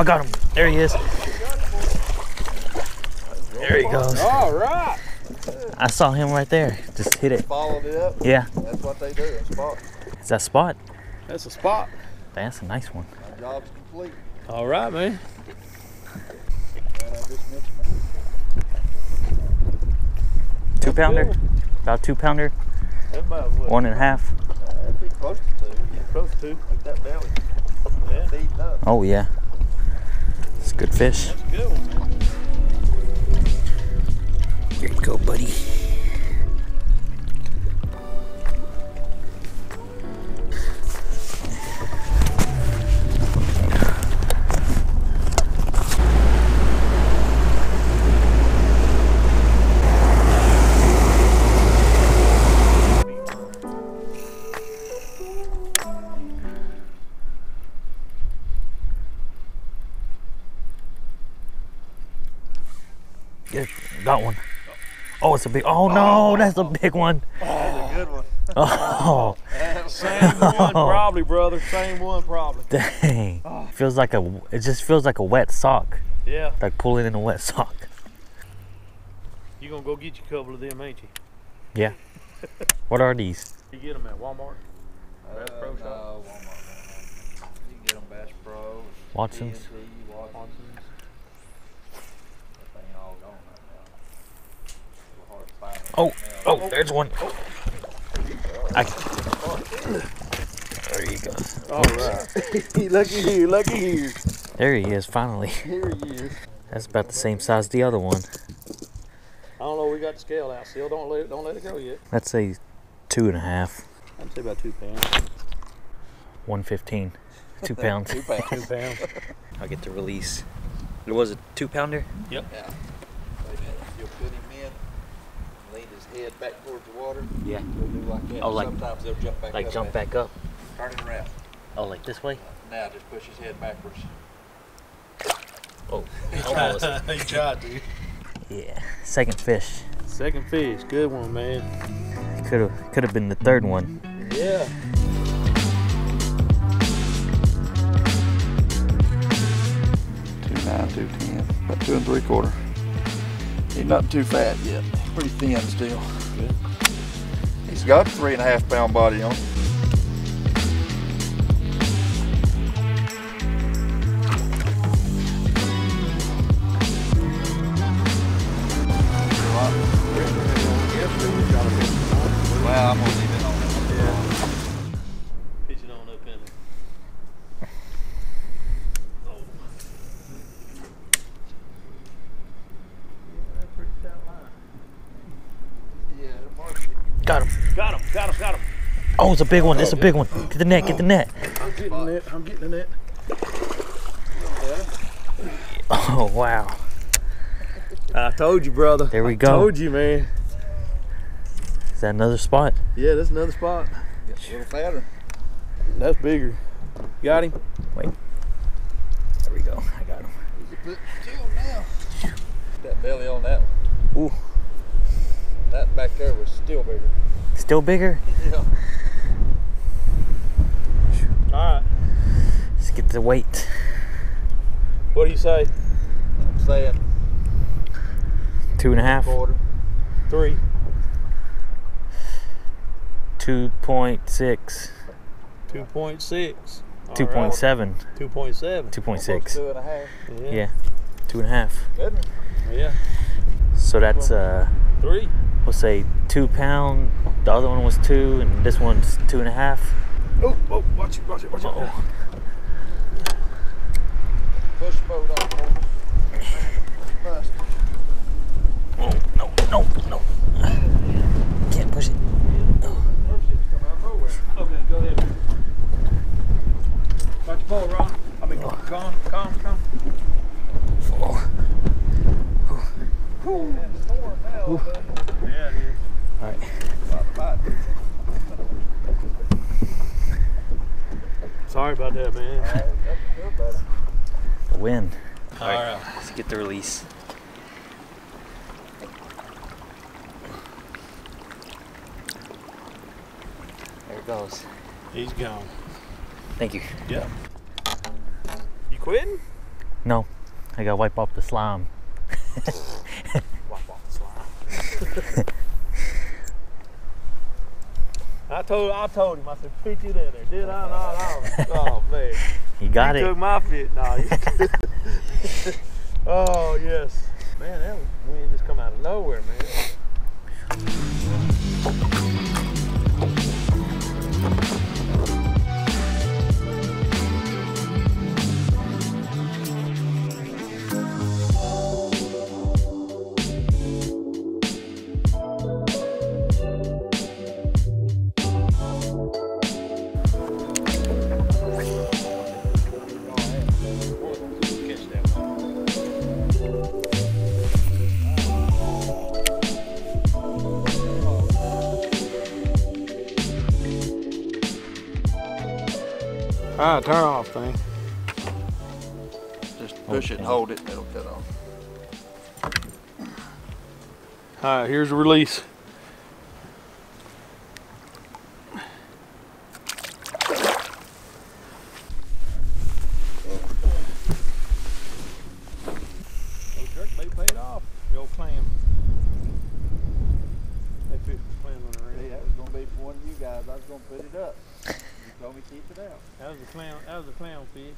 I got him. There he is. There he goes. All right. I saw him right there. Just hit it. Followed it up. Yeah. That's what they do. A spot. Is that spot? That's a spot. That's a nice one. My job's complete. All right, man. And I just mentioned Two pounder? About two pounder? That's about what? One and a half? uh, it'd be close to two. Close to. two. Like that belly. Yeah. Oh, yeah. Good fish. Here you go, buddy. Yeah, got one. Oh, it's a big. Oh no, that's a big one. That's a good one. Oh, Same one, probably, brother. Same one, probably. dang. Feels like a. It just feels like a wet sock. Yeah. Like pulling in a wet sock. You gonna go get you a couple of them, ain't you? Yeah. What are these? You get them at Walmart. Bass Uh, Pro no, Shop? Walmart. You can get them Bass Pro. Watson's? TNT, Watson's. That thing all gone right now. A little hard to find Oh, oh, there's one. I, there he goes. All right. lucky here, lucky here. There he is, finally. Here he is. That's about the same size as the other one. I don't know. We got the scale out still. Don't let it. Don't let it go yet. Let's say two and a half, I'd say about two pounds. 115. Two pounds. Two pounds. Two pounds. I'll get the release. It was a two pounder? Yep. Yeah. Wait a minute. You'll put him in, lean his head back towards the water. Yeah. He'll do like that. Oh, like- Sometimes they'll jump back Like up jump and back up? Turn it around. Oh, like this way? Now just push his head backwards. Oh, almost. he tried to. yeah. Second fish. Second fish. Good one, man. Could have could have been the third one. Yeah. Two nine, two ten, about two and three quarter. He's not too fat yet. Pretty thin still. Good. He's got three and a half pound body on. Got him. Got him. Got him. Got him. Oh, it's a big one. It's a big one. Get the net. Get the net. I'm getting it. I'm getting it. Oh, wow. I told you, brother. There we go. Told you, man. Is that another spot? Yeah, that's another spot. Gets a little fatter. That's bigger. Got him. Wait. There we go. I got him. Easy put still now. That belly on that one. Ooh. That back there was still bigger. Still bigger? Yeah. All right. Let's get the weight. What do you say? I'm saying Two and a half. quarter. Three. 2.6. 2.6. 2.7. 2.7. 2.6. Two and a half. Yeah. Yeah. Two and a half. Good. Yeah. So that's, uh, Three. We'll say two pound. The other one was two, and this one's two and a half. Oh, oh, watch it, watch it, watch it. Uh-oh. Push boat up for Oh, no, no, no. Can't push it. Come out of nowhere. Okay, go ahead. Watch the pole, Ron. I mean, calm, calm, calm. Oh. And the storm now, but Yeah, it is. All right. About the bite. Sorry about that, man. All right, that's good, buddy. The wind. All right. Let's get the release. There it goes. He's gone. Thank you. Yeah. You quitting? No, I gotta wipe off the slime. Wipe off the slime. I told I told him I said fit you in there. Did I not? Oh man. You got you it. took my fit. No. You oh yes. Man, that wind just come out of nowhere, man. Ah, right, turn off thing. Just push it and hold it, and it'll cut off. All right, here's the release. That was a clown. That was a clown, fish.